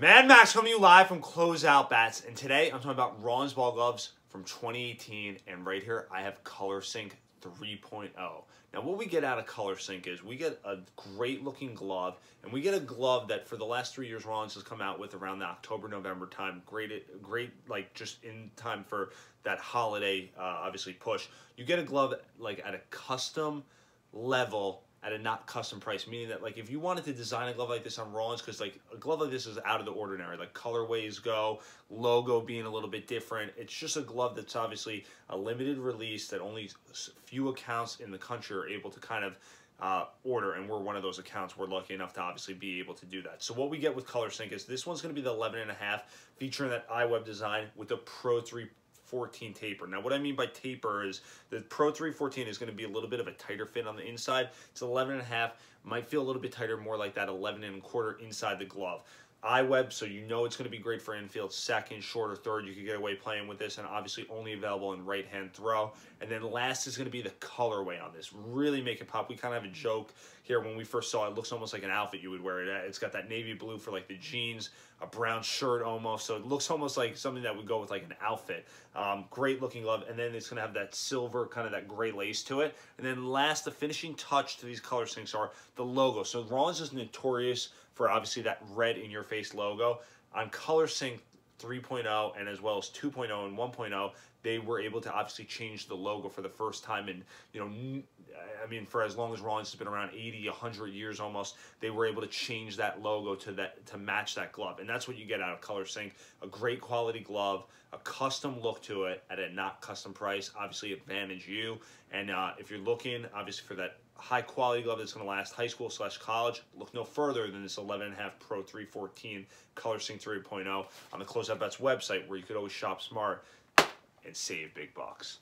Mad Max coming to you live from Closeout Bats, and today I'm talking about Rawlings ball gloves from 2018, and right here I have Color Sync 3.0. Now what we get out of Color Sync is we get a great looking glove, and we get a glove that for the last three years Rawlings has come out with around the October, November time. Great, great, like just in time for that holiday, uh, obviously push. You get a glove like at a custom level at a not custom price, meaning that like if you wanted to design a glove like this on Rawlings, because like a glove like this is out of the ordinary, like colorways go, logo being a little bit different. It's just a glove that's obviously a limited release that only few accounts in the country are able to kind of uh, order, and we're one of those accounts. We're lucky enough to obviously be able to do that. So what we get with ColorSync is this one's going to be the 11 and a half, featuring that iWeb design with the Pro 3 14 taper. Now, what I mean by taper is the Pro 314 is going to be a little bit of a tighter fit on the inside. It's 11 and a half, might feel a little bit tighter, more like that 11 and a quarter inside the glove iWeb, so you know it's going to be great for infield second, short, or third. You could get away playing with this, and obviously only available in right-hand throw. And then last is going to be the colorway on this. Really make it pop. We kind of have a joke here when we first saw it. it looks almost like an outfit you would wear. It. It's got that navy blue for like the jeans, a brown shirt almost, so it looks almost like something that would go with like an outfit. Um, great looking glove, and then it's going to have that silver, kind of that gray lace to it. And then last, the finishing touch to these color syncs are the logo. So Rawlings is notorious for obviously that red in your face logo. On Color Sync 3.0 and as well as 2.0 and 1.0, they were able to obviously change the logo for the first time in, you know, I mean, for as long as Rawlings has been around 80, 100 years almost, they were able to change that logo to that to match that glove. And that's what you get out of Color Sync. A great quality glove, a custom look to it at a not custom price. Obviously, advantage you. And uh, if you're looking, obviously, for that high quality glove that's going to last high school slash college, look no further than this 11.5 Pro 314 Color Sync 3.0 on the Closeout Bats website where you could always shop smart and save big bucks.